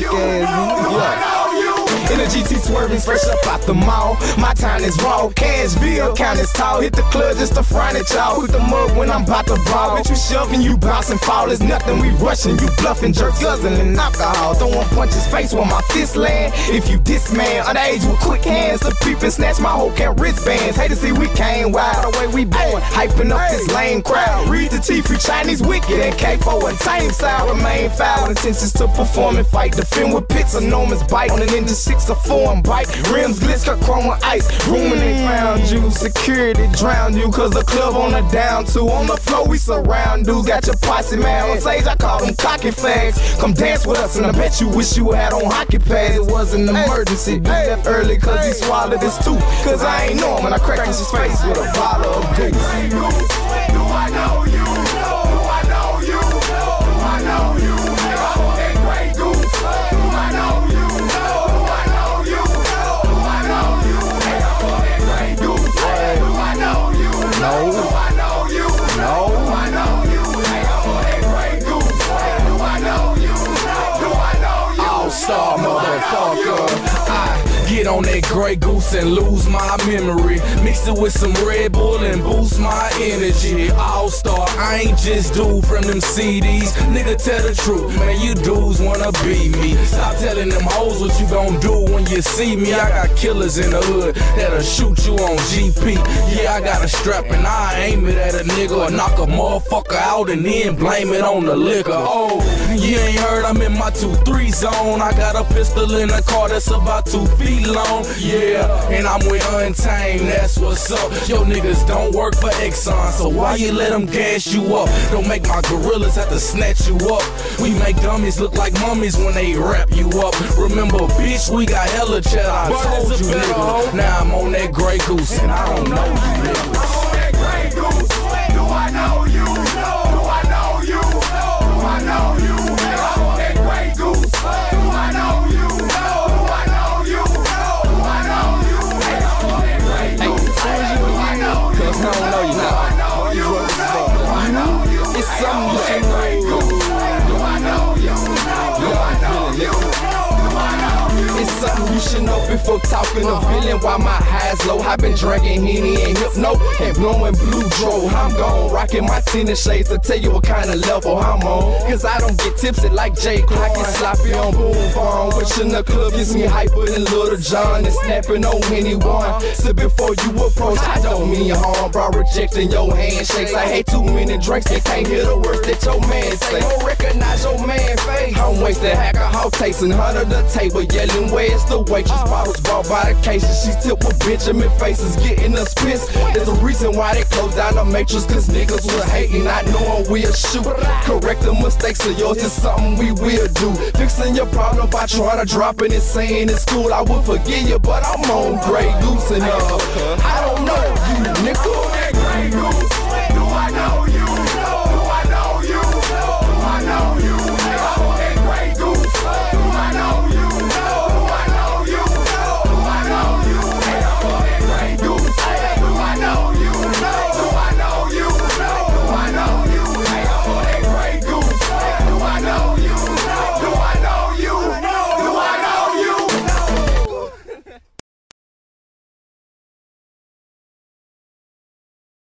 Jerk ass, GT swerving fresh up out the mall. My time is raw. Cashville, count is tall. Hit the club just to front at y'all. Put the mug when I'm about to ball. Bitch, you shoving, you bouncing, fall. It's nothing, we rushing. You bluffing, jerk guzzling and alcohol. Throwing punches face where my fist land. If you diss man, underage with quick hands. The peep and snatch my whole camp wristbands. Hate to see we came wild the way we born. Hyping up this lame crowd. Read the T free Chinese wicked and K4 and tame style. Remain foul. Intentions to perform and fight. Defend with pits, enormous bite. On an Ninja 6 a foreign bike. Rims glister, chrome with ice. Room and they mm. found you. Security drowned you. Cause the club on the down two. On the floor, we surround dudes. Got your posse man on stage. I call them cocky fags. Come dance with us, and I bet you wish you had on hockey pads. It was an emergency. Dude left early cause he swallowed his tooth. Cause I ain't know him, and I cracked his face with a bottle of goose. Do I know you? Star motherfucker. I get on that Grey Goose and lose my memory. Mix it with some Red Bull and boost my energy. All star, I ain't just dude from them CDs. Nigga, tell the truth, man, you dudes wanna be me. Stop telling them hoes what you gon' do when you see me. I got killers in the hood that'll shoot you on GP. Yeah, I got a strap and I aim it at a nigga or knock a motherfucker out and then blame it on the liquor. Oh, you ain't heard I'm in my 2-3 zone. I got a pistol in a car that's about two feet long. Yeah, and I'm with Untamed, that's what's up. Yo, niggas don't work for Exxon, so why you let them gas you up? Don't make my gorillas have to snatch you up. We make dummies look like mummies when they wrap you up. Remember, bitch, we got hella cheddar. I told you, nigga. Now I'm on that Grey Goose, and I don't know you, nigga. Know should know before talking to villain. While my highs low, i been drinking Henny and Hypno and blowing blue dro. I'm gone, rocking my tennis shades to tell you what kind of level I'm on. Cause I don't get tipsy like Jay Clark. I get sloppy on phone. Which in the club gets me hyper than Lil Jon and snapping on anyone. So before you approach, I don't mean harm, bro. Rejecting your handshakes. I hate too many drinks that can't hear the words that your man say. Don't recognize your man face. I'm wasted alcohol tasting under the table, yelling, Where's the waitress? Bottles bought by the cases. She tipped with Benjamin faces, getting us pissed. There's a reason why they closed down the matrix, cause niggas was hating, not knowing we'll shoot. Correct the mistakes of yours is something we will do. Fixing your problem by trying to drop it and saying it's cool. I would forgive you, but I'm on Grey Goose uh, I don't know you, nigga.